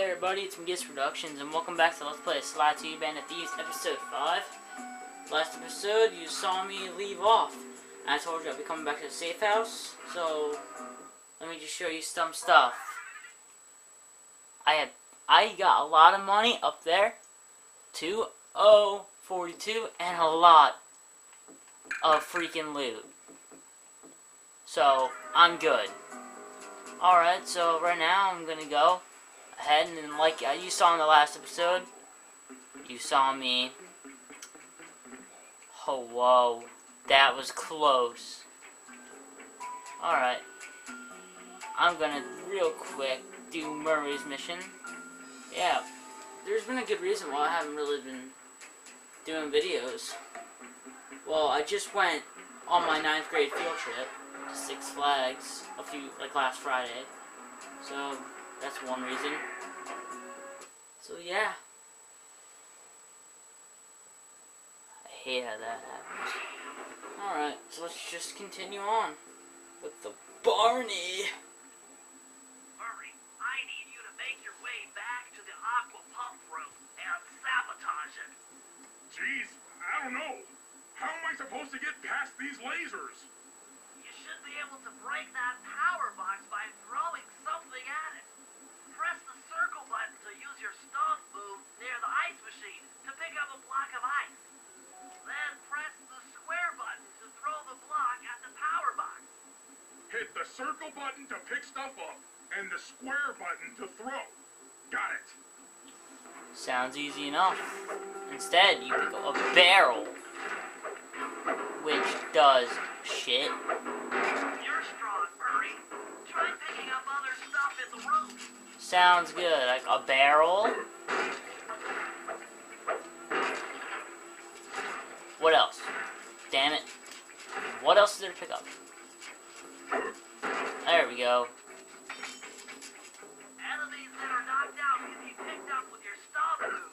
Hey everybody, it's McGiz Productions, and welcome back to Let's Play Sly 2 Band of Thieves, episode 5. Last episode, you saw me leave off. I told you I'd be coming back to the safe house, so let me just show you some stuff. I had, I got a lot of money up there, 2042, and a lot of freaking loot. So, I'm good. Alright, so right now I'm gonna go ahead and like uh, you saw in the last episode, you saw me. Oh, whoa. That was close. Alright. I'm gonna real quick do Murray's mission. Yeah, there's been a good reason why I haven't really been doing videos. Well, I just went on my ninth grade field trip. to Six Flags a few like last Friday. So that's one reason. So yeah. I hate how that happens. Alright, so let's just continue on with the Barney. Murray, I need you to make your way back to the aqua pump room and sabotage it. Jeez, I don't know. How am I supposed to get past these lasers? You should be able to break that power ice machine to pick up a block of ice. Then press the square button to throw the block at the power box. Hit the circle button to pick stuff up and the square button to throw. Got it. Sounds easy enough. Instead, you pick up a barrel, which does shit. You're strong, Murray. Try picking up other stuff in the room. Sounds good. Like a barrel. What else? Damn it. What else is there to pick up? There we go. Enemies that are knocked out can be picked up with your stomp move.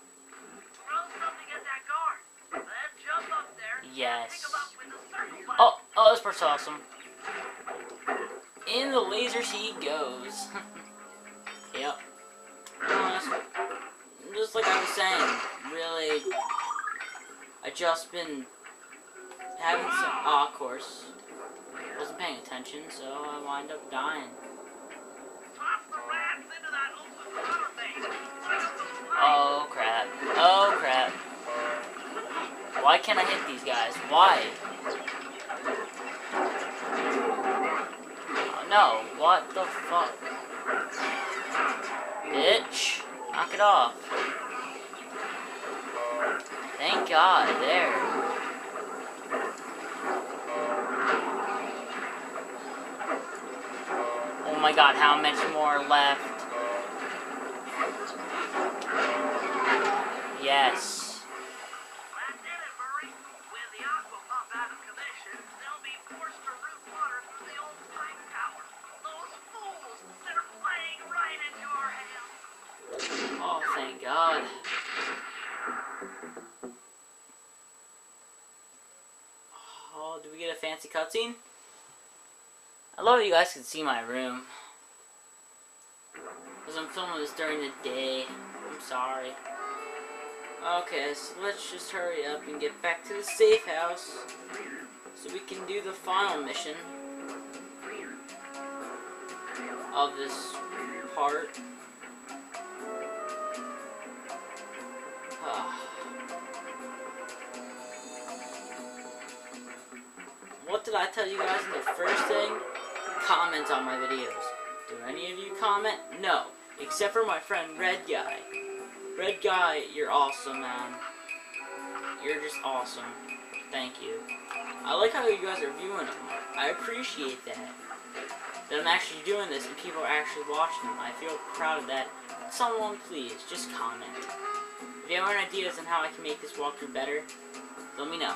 Throw something at that guard. Then jump up there and Yes. pick 'em up with the circle button. Oh, oh, this part's awesome. In the laser she goes. just been having some, ah, of course, wasn't paying attention, so I wind up dying. Toss the rats into that open water maze. Pick up those pipes. Oh crap. Oh crap. Why can't I hit these guys? Why? Oh, no. What the fuck? Bitch. Knock it off. Thank God. There. Oh my god, how much more left? Yes. Oh, that did it, Murray. With the aqua pump out of commission, they'll be forced to route water through the old pipe tower. Those fools, they're playing right into our hands. Oh, thank God. Oh, do we get a fancy cutscene? I love you guys can see my room. Because I'm filming this during the day. I'm sorry. Okay, so let's just hurry up and get back to the safe house. So we can do the final mission of this part. Did I tell you guys in the first thing? Comment on my videos. Do any of you comment? No. Except for my friend Red Guy. Red Guy, you're awesome, man. You're just awesome. Thank you. I like how you guys are viewing them. I appreciate that. That I'm actually doing this and people are actually watching them. I feel proud of that. Someone, please, just comment. If you have any ideas on how I can make this walkthrough better, let me know.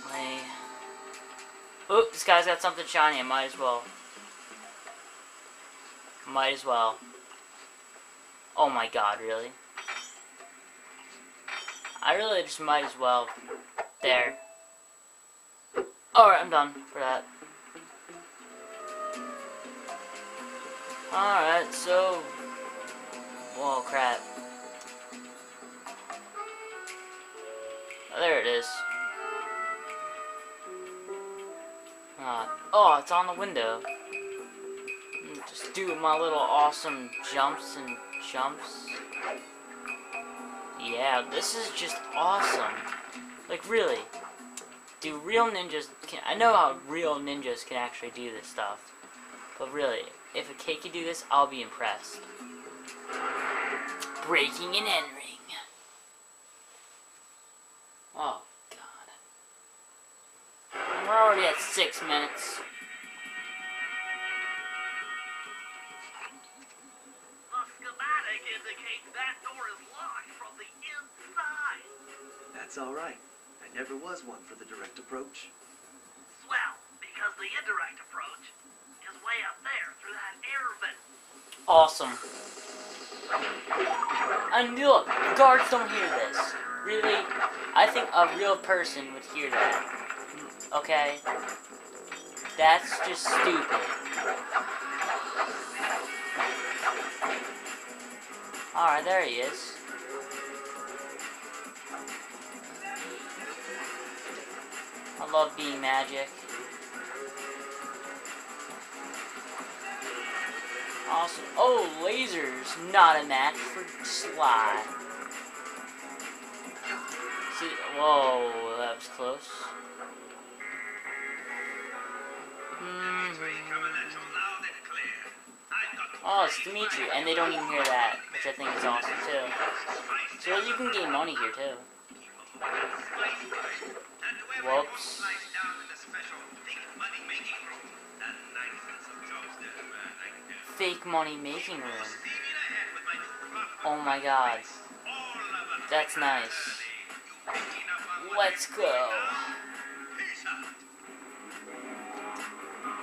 Oop, this guy's got something shiny. I might as well. Might as well. Oh my god, really? I really just might as well. There. Alright, I'm done for that. Alright, so. Whoa, crap. Oh, there it is. Uh, oh, it's on the window. Just do my little awesome jumps and jumps. Yeah, this is just awesome. Like, really. Do real ninjas... Can, I know how real ninjas can actually do this stuff. But really, if a kid can do this, I'll be impressed. Breaking an end ring. Oh, God. And we're already at six minutes. The schematic indicates that door is locked from the inside. That's all right. I never was one for the direct approach. Swell, because the indirect approach is way up there through that air vent. Awesome. And look, guards don't hear this. Really? I think a real person would hear that. Okay? That's just stupid. Alright, there he is. I love being magic. Awesome. Oh, lasers. Not a match for Sly. See, whoa, that was close. Oh, it's Dimitri, and they don't even hear that, which I think is awesome too. So you can gain money here too. Whoops. Fake money making room. Oh my god. That's nice. Let's go.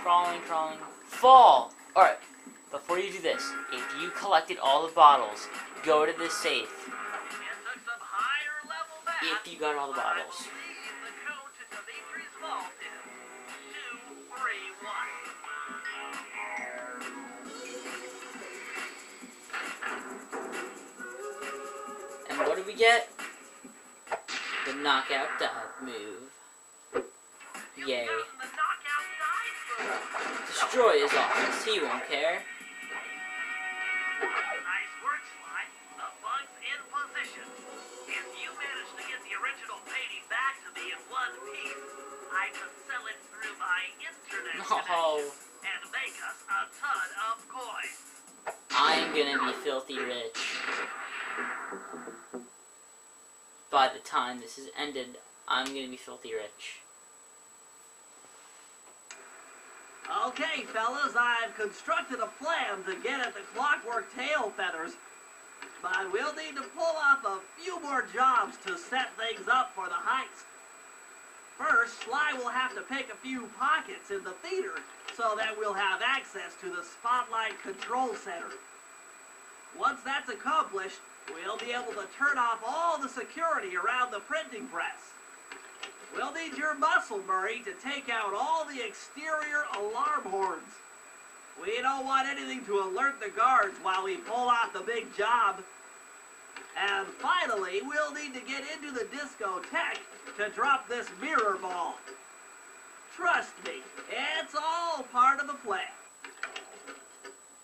Crawling, crawling. Fall! Alright, before you do this, if you collected all the bottles, go to the safe. If you got all the bottles. believe the code to Dimitri's vault is 231. And what do we get? The knockout dive move. Yay. Destroy his office, he won't care. Nice work, Sly. The bug's in position. If you manage to get the original painting back to me in one piece, I can sell it through my internet Oh, and make us a ton of coins. I'm gonna be filthy rich. By the time this is ended, I'm gonna be filthy rich. Okay, fellas, I've constructed a plan to get at the clockwork tail feathers. But we'll need to pull off a few more jobs to set things up for the heist. First, Sly will have to pick a few pockets in the theater so that we'll have access to the Spotlight Control Center. Once that's accomplished, we'll be able to turn off all the security around the printing press. We'll need your muscle, Murray, to take out all the exterior alarm horns. We don't want anything to alert the guards while we pull off the big job. And finally, we'll need to get into the discotheque to drop this mirror ball. Trust me, it's all part of the plan.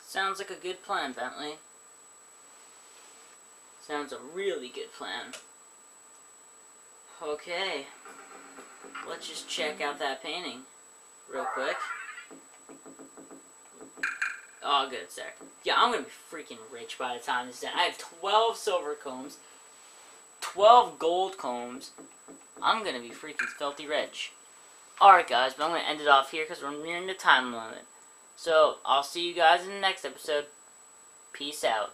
Sounds like a good plan, Bentley. Sounds a really good plan. Okay. Let's just check out that painting real quick. Oh, good, sir. Yeah, I'm gonna be freaking rich by the time this is done. I have 12 silver combs, 12 gold combs. I'm gonna be freaking filthy rich. Alright, guys, but I'm gonna end it off here because we're nearing the time limit. So, I'll see you guys in the next episode. Peace out.